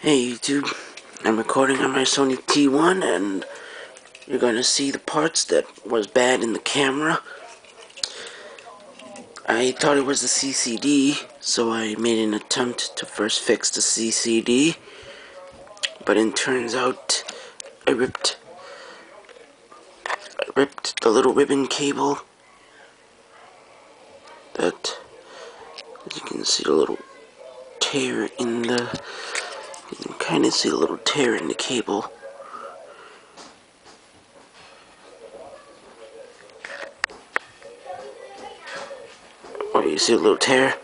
Hey YouTube, I'm recording on my Sony T1 and you're gonna see the parts that was bad in the camera. I thought it was the CCD, so I made an attempt to first fix the CCD, but it turns out I ripped I ripped the little ribbon cable that as you can see a little tear in the kind of see a little tear in the cable. Oh, you see a little tear?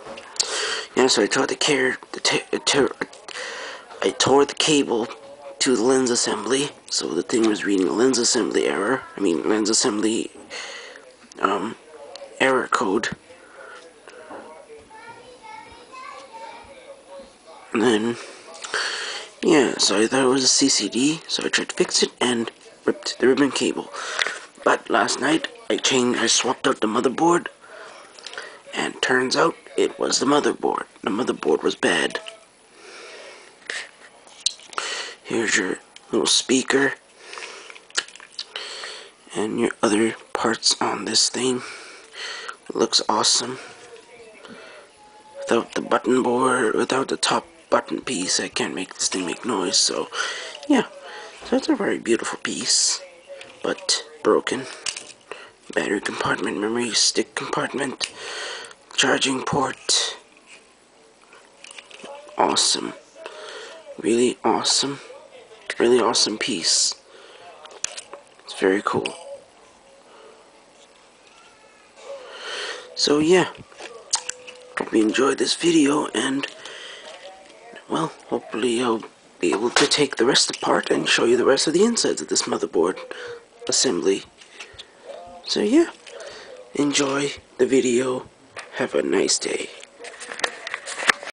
Yeah, so I tore the tear, the tear, I tore the cable to the lens assembly, so the thing was reading a lens assembly error. I mean, lens assembly, um, error code. And then yeah, so I thought it was a CCD, so I tried to fix it and ripped the ribbon cable. But last night, I changed, I swapped out the motherboard, and turns out it was the motherboard. The motherboard was bad. Here's your little speaker, and your other parts on this thing. It looks awesome. Without the button board, without the top button piece. I can't make this thing make noise, so yeah. So it's a very beautiful piece, but broken. Battery compartment, memory stick compartment, charging port. Awesome. Really awesome. Really awesome piece. It's very cool. So yeah, hope you enjoyed this video and well, hopefully I'll be able to take the rest apart and show you the rest of the insides of this motherboard assembly. So yeah, enjoy the video. Have a nice day.